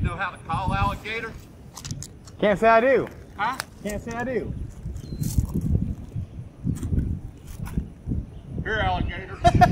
You know how to call alligator? Can't say I do. Huh? Can't say I do. Here, alligator.